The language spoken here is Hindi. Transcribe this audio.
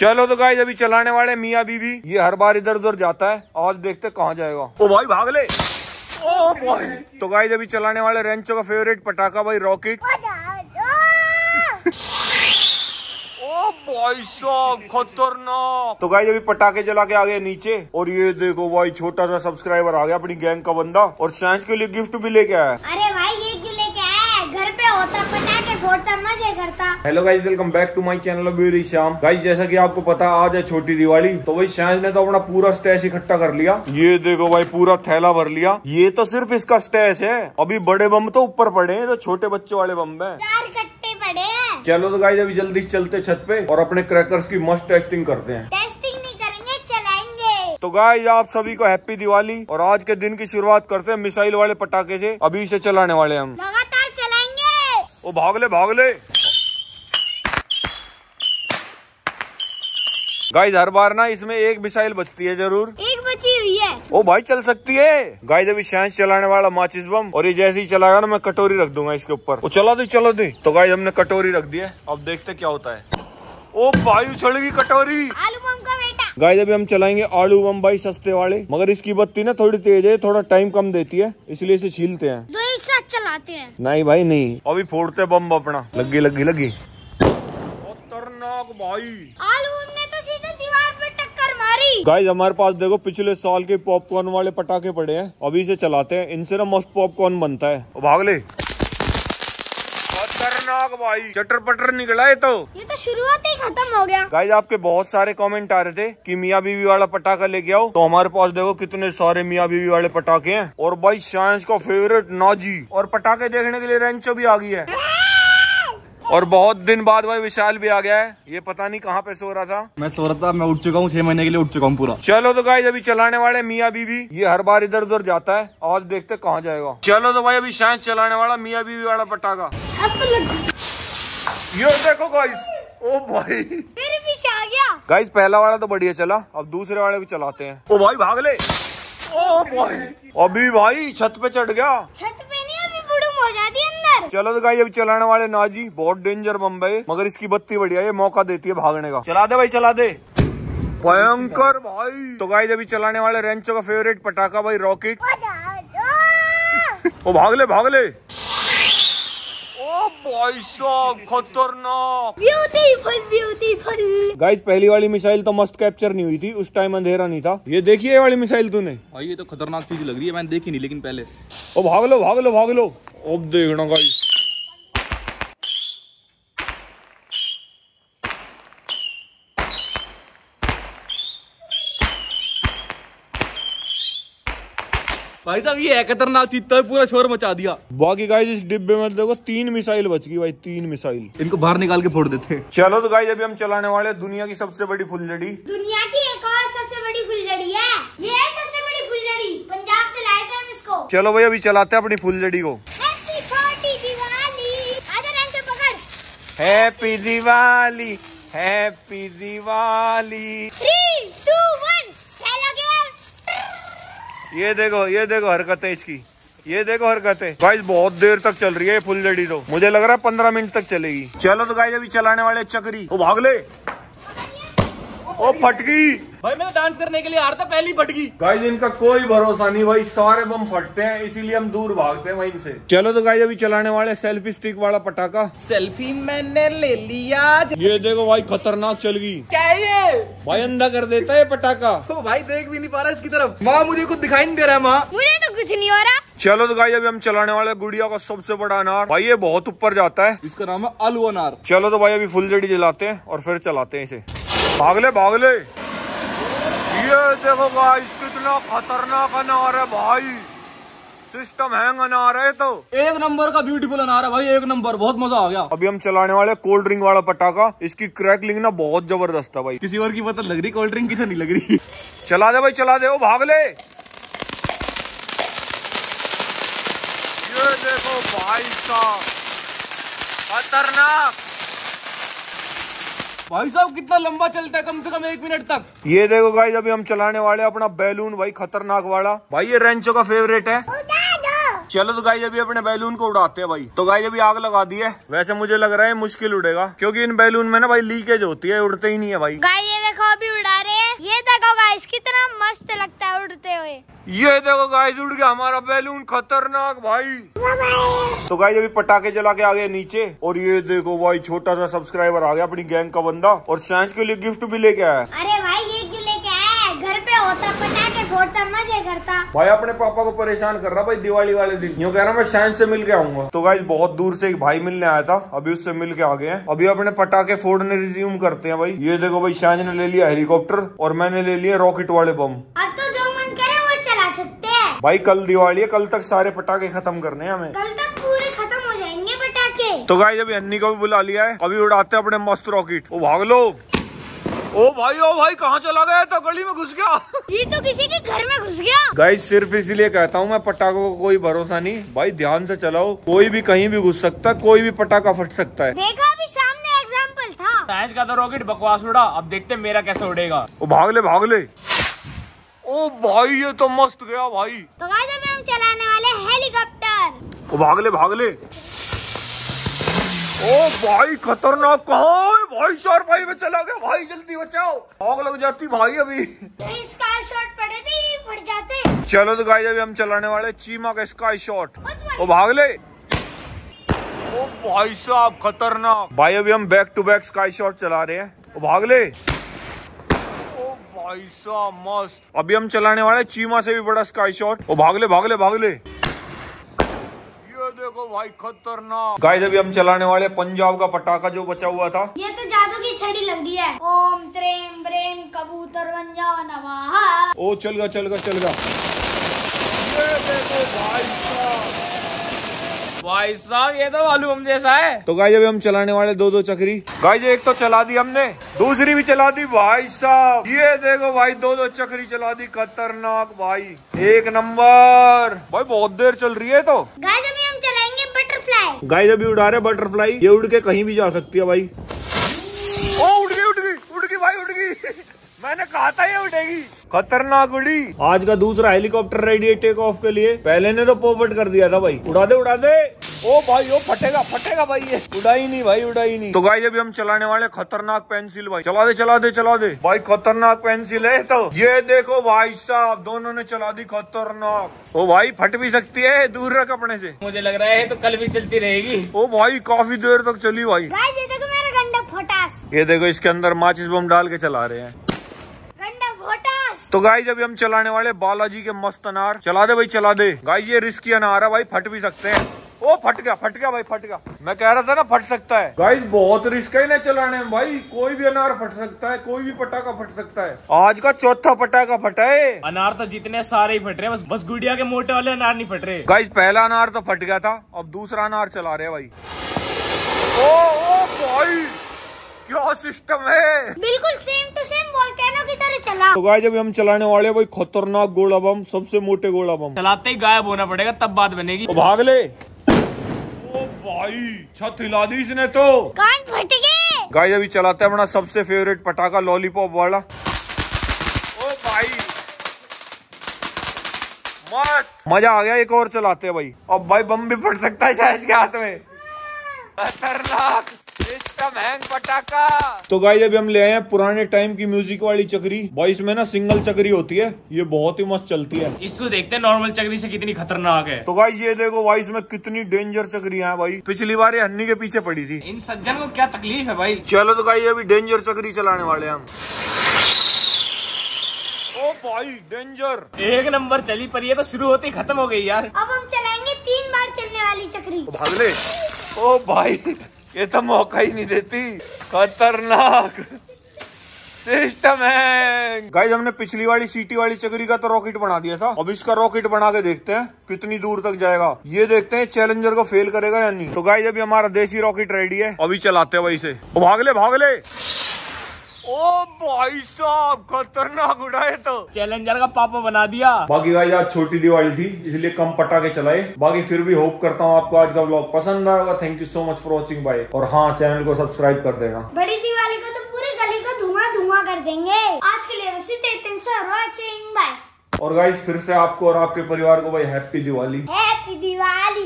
चलो तो गाइस अभी चलाने वाले मियाँ बीबी। ये हर बार इधर उधर जाता है। आज देखते कहाँ जाएगा। ओ भाई, भाग ले। ओ भाई। तो गाइस अभी चलाने वाले रेंचो का फेवरेट पटाखा भाई रॉकेट खतरनाक। तो गाइस अभी पटाखे चला के आ गए नीचे। और ये देखो भाई, छोटा सा सब्सक्राइबर आ गया अपनी गैंग का बंदा। और साइंस के लिए गिफ्ट भी लेके आया। अरे भाई, ये क्यों लेके आया है? घर पे होता पटाखे फोड़ता मज़े करता। Hello guys welcome back to my channel bury Shyam guys जैसा कि आपको पता आज है छोटी दिवाली तो वही शायद ने तो अपना पूरा स्टैश इकट्ठा कर लिया। ये देखो भाई पूरा थैला भर लिया। ये तो सिर्फ़ इसका स्टैश है। अभी बड़े बम तो ऊपर पड़े हैं तो छोटे बच्चों वाले बम है। चार कट्टे पड़े हैं। चलो तो गाइस अभी जल्दी चलते छत पे और अपने क्रैकर्स की मस्त टेस्टिंग करते हैं। तो गाइस आप सभी को हैप्पी दिवाली और आज के दिन की शुरुआत करते हैं मिसाइल वाले पटाखे से। अभी इसे चलाने वाले हम। ओ भाग ले भाग ले गाइस हर बार ना इसमें एक मिसाइल बचती है ज़रूर। एक बची हुई है। ओ भाई चल सकती है। गाइस अभी शांस चलाने वाला माचिस बम और ये जैसे ही चलाएगा ना मैं कटोरी रख दूँगा इसके ऊपर। ओ चला दे चला दे। तो गाइस हमने कटोरी रख दी है। अब देखते क्या होता है। ओ भाई उछल गई कटोरी। आलू बम का बेटा। गाइस अभी हम चलाएँगे आलू बम भाई सस्ते वाले। मगर इसकी बत्ती ना थोड़ी तेज है थोड़ा टाइम कम देती है इसलिए इसे छीलते हैं। चलाते हैं। नहीं भाई नहीं। अभी फोड़ते बम अपना। लगी लगी लगी। खतरनाक भाई। आलू ने तो सीधे दीवार पे टक्कर मारी। गाइस हमारे पास देखो पिछले साल के पॉपकॉर्न वाले पटाखे पड़े हैं। अभी से चलाते हैं। इनसे ना मस्त पॉपकॉर्न बनता है। भाग ले। खतरनाक भाई। चटर पटर निकला है तो। ये तो शुरुआत ही खत्म हो गया। गाइस आपके बहुत सारे कमेंट आ रहे थे कि मियाँ बीवी वाला पटाखा लेके आओ। तो हमारे पास देखो कितने सारे मियाँ बीवी वाले पटाखे हैं। और भाई साइंस का फेवरेट नाजी। और पटाखे देखने के लिए रेंचो भी आ गई है। और बहुत दिन बाद भाई विशाल भी आ गया है। ये पता नहीं कहाँ पे सो रहा था। मैं सो रहा था मैं उठ चुका हूँ छह महीने के लिए उठ चुका हूँ पूरा। चलो तो गाइज़ अभी चलाने वाले मियाँ बीबी ये हर बार इधर उधर जाता है। आज देखते कहाँ जाएगा। चलो तो भाई अभी साइंस चलाने वाला मियाँ बीबी वाला पटाखा। आपको लग... ये देखो गाइस ओ भाई। फिर भी आ गया। गाइस पहला वाला तो बढ़िया चला अब दूसरे वाले को चलाते हैं। ओ भाई भाग ले। ओ भाई। अभी भाई छत पे चढ़ गया। छत पे नहीं अभी बुड़ुम हो जाती अंदर। चलो तो गाइस अभी चलाने वाले नाजी बहुत डेंजर बम है मगर इसकी बत्ती बढ़िया है मौका देती है भागने का। चला दे भाई चला दे। भयंकर भाई। तो गाइस अभी चलाने वाले रेंचो का फेवरेट पटाखा भाई रॉकेट ओ भाग ले भाग ले। भाई साहब खतरनाक। ब्यूटीफुल ब्यूटीफुल गाइस पहली वाली मिसाइल तो मस्त कैप्चर नहीं हुई थी उस टाइम अंधेरा नहीं था। ये देखिए वाली मिसाइल तूने? भाई ये तो खतरनाक चीज़ लग रही है मैंने देखी नहीं लेकिन पहले। ओ भाग लो भाग लो भाग लो। अब देखना गाइस भाई साहब ये है खतरनाक चीज़ तो पूरा शोर मचा दिया। बाकी गाइस इस डिब्बे में देखो तीन मिसाइल बच गई भाई तीन मिसाइल। इनको बाहर निकाल के फोड़ देते हैं। चलो तो गाइस अभी हम चलाने वाले दुनिया की सबसे बड़ी फुलझड़ी। दुनिया की एक और सबसे बड़ी फुलझड़ी है। ये है सबसे बड़ी फुलझड़ी। पंजाब से लाए थे हम इसको। चलो भाई अभी चलाते हैं अपनी फुलझड़ी को। Happy Diwali happy Diwali three two ये देखो ये देखो हरकत है इसकी। ये देखो हरकत। है गाइस बहुत देर तक चल रही है फुल लेडी तो। मुझे लग रहा है पंद्रह मिनट तक चलेगी। चलो तो गाइस अभी चलाने वाले चक्री। ओ भाग ले। ओ फटकी। गई भाई मैं डांस करने के लिए आ रहा था पहली फट गई। गाइस इनका कोई भरोसा नहीं भाई सारे बम फटते हैं इसीलिए हम दूर भागते हैं वहीं से। चलो तो गाइस अभी चलाने वाले सेल्फी स्टिक वाला पटाखा। सेल्फी मैंने ले लिया ये देखो भाई खतरनाक चल गई। क्या है ये? भाई अंधा कर देता है पटाखा। तो भाई देख भी नहीं पा रहा इसकी तरफ़। माँ मुझे कुछ दिखाई नहीं दे रहा है माँ। मुझे तो कुछ नहीं हो रहा। चलो तो गाइस अभी हम चलाने वाले गुड़िया का सबसे बड़ा अनार। भाई ये बहुत ऊपर जाता है। इसका नाम है आलू अनार। चलो तो भाई अभी फुल जड़ी जलाते हैं और फिर चलाते हैं इसे। भाग ले भाग ले। ये देखो गाइस कितना खतरनाक अनार है भाई। सिस्टम हैंग अनार है तो। एक नंबर का ब्यूटीफुल अनार है भाई एक नंबर बहुत मज़ा आ गया। अभी हम चलाने वाले कोल्ड ड्रिंक वाला पटाखा इसकी क्रैकलिंग ना बहुत ज़बरदस्त है भाई। किसी और की पता लग रही कोल्ड ड्रिंक की तो नहीं लग रही? चला दे भाई चला दे ओ भाग ले। ये देखो भाई साहब खतरनाक। भाई साहब कितना लंबा चलता है कम से कम एक मिनट तक। ये देखो गाइस अभी हम चलाने वाले अपना बैलून भाई खतरनाक वाला। भाई ये रेंचो का फेवरेट है। चलो तो गाइज़ अभी अपने बैलून को उड़ाते हैं भाई। तो गाइज़ अभी आग लगा दी है। वैसे मुझे लग रहा है मुश्किल उड़ेगा क्योंकि इन बैलून में ना भाई लीकेज होती है उड़ते ही नहीं है भाई। गाइस ये देखो अभी उड़ा रहे हैं। ये देखो गाइस कितना मस्त लगता है उड़ते हुए। ये देखो गाइस उड़ गया हमारा बैलून खतरनाक भाई। तो गाइस अभी पटाखे जला के आ गए नीचे और ये देखो भाई छोटा सा सब्सक्राइबर आ गया अपनी गैंग का बंदा और साइंस के लिए गिफ्ट भी लेके आया। अरे भाई ये क्यों लेके आया घर पे होता पटाखे फोड़ता मज़े करता। भाई अपने पापा को परेशान कर रहा भाई दिवाली वाले दिन। यूँ कह रहा मैं साइंस से मिल के आऊँगा। तो गाइस बहुत दूर से एक भाई मिलने आया था अभी उससे मिल के आ गए हैं। अभी अपने पटाखे फोड़ने रिज्यूम करते हैं भाई। ये देखो भाई साइंस ने ले लिया हेलीकॉप्टर और मैंने ले लिया रॉकेट वाले बम अब तो जो मन करे वो चला सकते हैं भाई कल दिवाली है कल तक सारे पटाखे खत्म करने हैं हमें। कल तक पूरे खत्म हो जाएँगे पटाखे। तो गाइस अभी अन्नी को भी बुला लिया है। अभी उड़ाते हैं अपने मस्त रॉकेट वो भाग लो। ओ भाई ओ भाई कहाँ चला गया तो गली में घुस गया। ये तो किसी के घर में घुस गया। गाइस सिर्फ़ इसीलिए कहता हूँ मैं पटाखों को कोई भरोसा नहीं। भाई ध्यान से चलाओ। कोई भी कहीं भी घुस सकता है कोई भी पटाखा फट सकता है। देखा अभी सामने एग्ज़ाम्पल था। साइंस का तो रॉकेट बकवास उड़ा। अब देखते मेरा कैसे उड़ेगा। ओ भाग ले भाग ले। ओ भाई ये तो मस्त गया भाई। तो गाइस अभी हम चलाने वाले हेलीकॉप्टर। ओ भाग ले भाग ले ओ भाई खतरनाक कहाँ है? भाई चार भाई में चला गया। भाई जल्दी बचाओ। आग लग जाती भाई अभी। स्काई शॉट पड़े थे ये फट जाते। चलो तो गाइस अभी हम चलाने वाले चीमा का स्काई शॉट ओ भाग ले ओ भाई साहब खतरनाक। भाई अभी हम back to back sky shot चला रहे हैं। ओ भाग ले साहब मस्त। अभी हम चलाने वाले चीमा से भी बड़ा स्काई शॉट। ओ भाग ले भाग ले भाग ले ये देखो भाई खतरनाक। गाइस अभी हम चलाने वाले पंजाब का पटाखा जो बचा हुआ था। ये तो जादू की छड़ी लग रही है। ओम त्रेम ब्रेम कबूतर बन जाओ नवाहा। ओ चल गया चल गया चल गया ये देखो भाई साहब। भाई साहब ये तो मालूम जैसा है। तो गाइस अभी हम चलाने वाले दो दो चक्री। गाइस एक तो चला दी हमने दूसरी भी चला दी भाई साहब। ये देखो भाई दो दो चक्री चला दी खतरनाक भाई। एक नंबर। भाई बहुत देर चल रही है तो। गाइस अभी हम चलाएँगे बटरफ्लाई। गाइस अभी उड़ा रहे बटरफ्लाई। ये उड़ के कहीं भी जा सकती है भाई। ओ उड़ गई उड़ गई उड़ गई भाई उड़ गई ये उड़ेगी खतरनाक उड़ी। आज का दूसरा हेलीकॉप्टर रेडी है टेक ऑफ़ के लिए। पहले ने तो पोपट कर दिया था भाई। उड़ा दे उड़ा दे। ओ भाई ओ फटेगा फटेगा भाई ये। उड़ा ही नहीं भाई उड़ा ही नहीं। तो गाइस अभी हम चलाने वाले खतरनाक पेंसिल भाई। चला दे चला दे चला दे। भाई खतरनाक पेंसिल है तो। ये देखो भाई साहब दोनों ने चला दी खतरनाक। ओ भाई फट भी सकती है दूर रख अपने से। मुझे लग रहा है तो कल भी चलती रहेगी। ओ भाई काफ़ी देर तक चली भाई। ये देखो मेरा गंडा फोटास ये देखो इसके अंदर माचिस बम डाल के चला रहे हैं। तो गाइज़ अभी हम चलाने वाले बालाजी के मस्त अनार। चला दे भाई चला दे। गाइस ये रिस्की अनार है भाई फट भी सकते हैं। ओ फट गया फट गया भाई फट गया। मैं कह रहा था ना फट सकता है। गाइस बहुत रिस्क है ना चलाने में भाई। कोई भी अनार फट सकता है कोई भी पटाखा फट सकता है। आज का चौथा पटाखा फटा है। अनार तो जितने सारे ही फट रहे हैं बस बस गुड़िया के मोटे वाले अनार नहीं फट रहे। गाइस पहला अनार तो फट गया था अब दूसरा अनार चला रहे हैं भाई। ओ ओ भाई। क्या सिस्टम है। बिल्कुल सेम टू सेम वोल्केनो की तरह चला। तो गाइस अभी हम चलाने वाले हैं भाई खतरनाक गोला बम सबसे मोटे गोला बम चलाते ही गायब होना पड़ेगा तब बात बनेगी। ओ भाग ले। ओ भाई छत हिला दी इसने तो। कान फट गए। गाइस अभी चलाते हैं अपना सबसे फेवरेट पटाखा लॉलीपॉप वाला। ओ भाई। मस्त। मज़ा आ गया एक और चलाते हैं भाई। अब भाई बम भी फट सकता है शायद के हाथ में। खतरनाक। सिस्टम हैंग पटाखा। तो गाइस अभी हम ले आए हैं पुराने टाइम की म्यूज़िक वाली चक्री। भाई इसमें ना सिंगल चक्री होती है। ये बहुत ही मस्त चलती है। इसको देखते हैं नॉर्मल चक्री से कितनी खतरनाक है। तो गाइस ये देखो भाई इसमें कितनी डेंजर चक्री है भाई। पिछली बार ये हन्नी के पीछे पड़ी थी। इन सज्जन को क्या तकलीफ़ है भाई? चलो तो गाइस अभी डेंजर चक्री चलाने वाले हम। ओ भाई डेंजर एक नंबर चली पर ये तो शुरू होते ही खत्म हो गई यार। अब हम चलाएँगे तीन बार चलने वाली चक्री। भाग ले ओ भाई। ये तो मौका ही नहीं देती। खतरनाक। सिस्टम है गाइस हमने पिछली वाली सीटी वाली चकरी का तो रॉकेट बना दिया था। अब इसका रॉकेट बना के देखते हैं कितनी दूर तक जाएगा। ये देखते हैं चैलेंजर को फेल करेगा या नहीं। तो गाइस अभी हमारा देसी रॉकेट रेडी है। अभी चलाते हैं वही से भाग ले भाग ले ओ भाई साहब खतरनाक उड़ाए तो। चैलेंजर का पापा बना दिया। बाकी गाइस आज छोटी दिवाली थी इसलिए कम पटाखे चलाए। बाकी फिर भी होप करता हूँ आपको आज का ब्लॉग पसंद आएगा thank you so much for watching bye और हाँ चैनल को सब्सक्राइब कर देना। बड़ी दिवाली को तो पूरी गली को धुआँ धुआँ कर देंगे। आज के लिए बस इतना वॉचिंग बाय और गाइस फिर से आपको और आपके परिवार को भाई हैप्पी दिवाली। हैप्पी दिवाली।